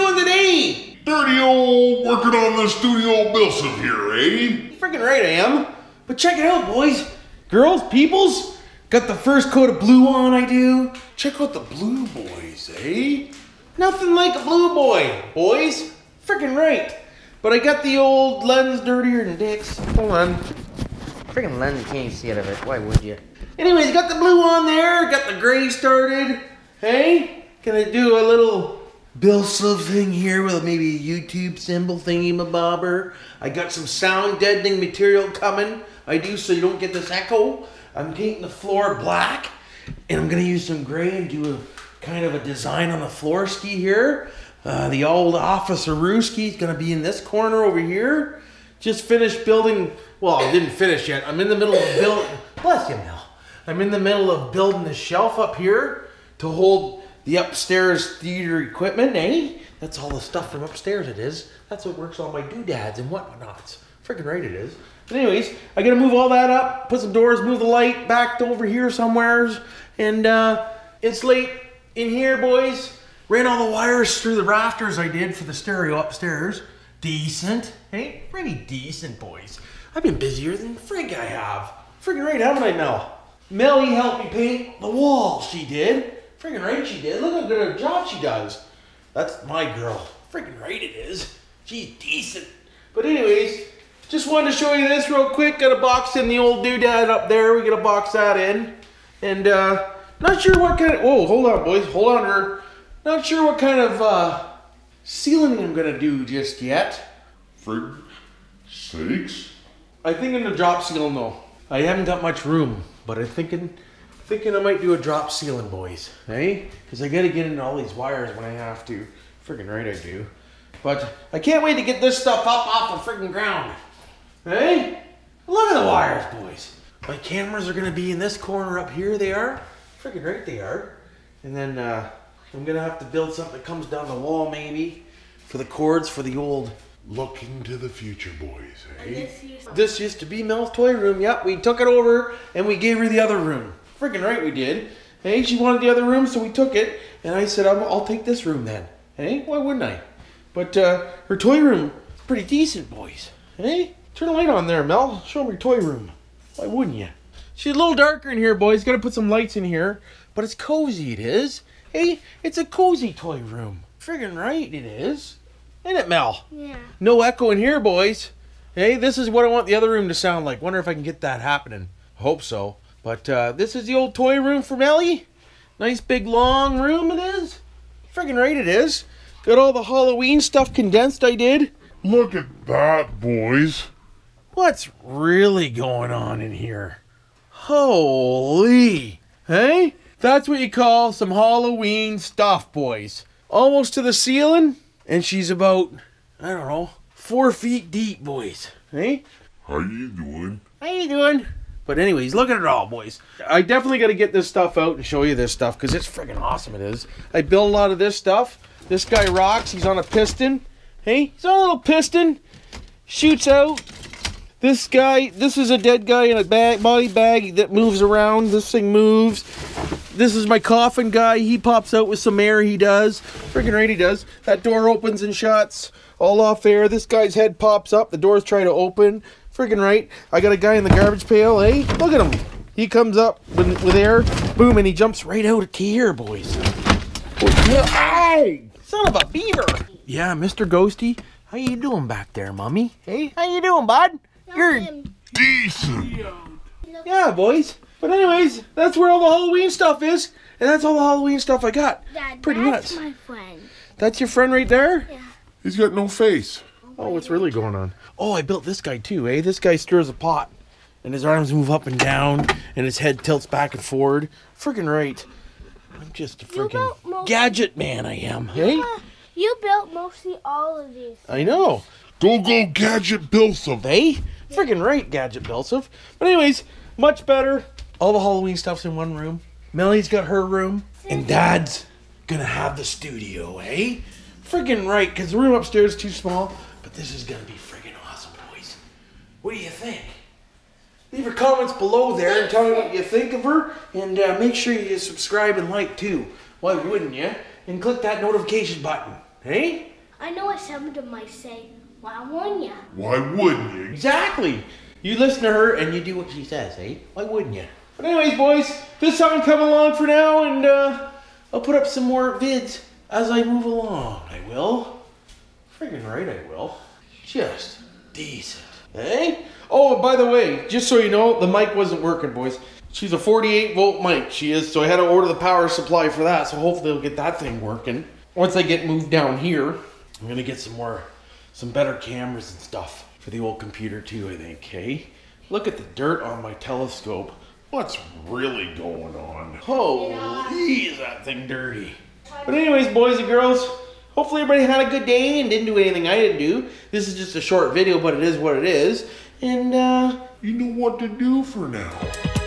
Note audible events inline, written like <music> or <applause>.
doing today? Dirty old working on the studio Bilson here, eh? Freaking right I am. But check it out, boys. Girls, peoples. Got the first coat of blue on, I do. Check out the blue boys, eh? Nothing like a blue boy, boys. Freaking right. But I got the old lens dirtier than dicks. Hold on. Freaking lens, you can't even see out of it. Why would you? Anyways, got the blue on there, got the gray started. Hey, can I do a little Bill Siff thing here with maybe a YouTube symbol thingy my bobber. I got some sound deadening material coming. I do so you don't get this echo. I'm painting the floor black, and I'm gonna use some gray and do a kind of a design on the floor ski here. Uh, the old officer Rooski is gonna be in this corner over here. Just finished building. Well, I didn't finish yet. I'm in the middle of building. Bless you, Mel. I'm in the middle of building the shelf up here to hold the upstairs theater equipment, eh? That's all the stuff from upstairs, it is. That's what works on my doodads and whatnots. Freaking right it is. But anyways, I gotta move all that up, put some doors, move the light back to over here somewheres, and uh, insulate in here, boys. Ran all the wires through the rafters I did for the stereo upstairs. Decent, hey? Pretty decent, boys. I've been busier than frig I have. Friggin' right, haven't I, Mel? Melly helped me paint the wall, she did. Friggin' right she did. Look how good a job she does. That's my girl. Friggin' right it is. She's decent. But anyways, just wanted to show you this real quick. Got a box in the old doodad up there. We got to box that in. And uh not sure what kind of whoa, hold on boys, hold on her. Not sure what kind of uh ceiling I'm gonna do just yet. For sakes. I think in the drop ceiling though. I haven't got much room, but I'm thinking thinking I might do a drop ceiling, boys. Hey? Because I gotta get into all these wires when I have to. Freaking right I do. But I can't wait to get this stuff up off the freaking ground. Hey? Look at the wires, boys. My cameras are gonna be in this corner up here, they are. Freaking right they are. And then uh, I'm gonna have to build something that comes down the wall maybe for the cords for the old Looking to the future, boys, eh? This used to be Mel's toy room. Yep, we took it over and we gave her the other room. Freaking right we did. Hey, she wanted the other room, so we took it. And I said, I'll, I'll take this room then. Hey, why wouldn't I? But uh, her toy room, pretty decent, boys. Hey, turn the light on there, Mel. Show me your toy room. Why wouldn't you? She's a little darker in here, boys. Got to put some lights in here. But it's cozy, it is. Hey, it's a cozy toy room. Friggin' right it is. Ain't it, Mel? Yeah. No echo in here, boys. Hey, this is what I want the other room to sound like. Wonder if I can get that happening. Hope so. But uh, this is the old toy room for Melly. Nice big long room it is. Friggin' right it is. Got all the Halloween stuff condensed I did. Look at that, boys. What's really going on in here? Holy. Hey? That's what you call some Halloween stuff, boys. Almost to the ceiling, and she's about, I don't know, four feet deep, boys. Hey? How you doing? How you doing? But anyways, look at it all, boys. I definitely got to get this stuff out and show you this stuff because it's freaking awesome. It is. I built a lot of this stuff. This guy rocks. He's on a piston. Hey, he's on a little piston. Shoots out. This guy, this is a dead guy in a bag, body bag that moves around. This thing moves. This is my coffin guy. He pops out with some air. He does. Freaking right, he does. That door opens and shuts. All off air. This guy's head pops up. The doors try to open. Freaking right. I got a guy in the garbage pail. Hey, look at him. He comes up with, with air. Boom, and he jumps right out to here, boys. Hey! Son of a beaver! Yeah, Mr. Ghosty. How you doing back there, mommy? Hey, how you doing, bud? You're Decent. yeah, boys. But anyways, that's where all the Halloween stuff is, and that's all the Halloween stuff I got. Dad, Pretty that's nuts. my friend. That's your friend right there. Yeah. He's got no face. Oh, what's really going on? Oh, I built this guy too, eh? This guy stirs a pot, and his arms move up and down, and his head tilts back and forward. Freaking right. I'm just a freaking most- gadget man. I am. Hey, <laughs> You built mostly all of these. I know. Go, go, gadget Bilson. They freaking right, gadget BillSiff. But anyways, much better. All the Halloween stuff's in one room. Melly's got her room, and Dad's gonna have the studio, eh? Freaking right, because the room upstairs is too small. But this is gonna be friggin' awesome, boys. What do you think? Leave your comments below there and tell me what you think of her. And uh, make sure you subscribe and like too. Why wouldn't you? And click that notification button. Hey? I know what some of them might say. Why wouldn't you? Why wouldn't you? Exactly. You listen to her and you do what she says, eh? Why wouldn't you? But anyways, boys, this song come along for now, and uh, I'll put up some more vids as I move along. I will. Friggin' right, I will. Just decent, eh? Oh, by the way, just so you know, the mic wasn't working, boys. She's a 48 volt mic. She is, so I had to order the power supply for that. So hopefully they'll get that thing working. Once I get moved down here, I'm gonna get some more, some better cameras and stuff for the old computer too. I think. Hey, look at the dirt on my telescope. What's really going on? Holy, is that thing dirty? But anyways, boys and girls, hopefully everybody had a good day and didn't do anything I didn't do. This is just a short video, but it is what it is. And uh, You know what to do for now.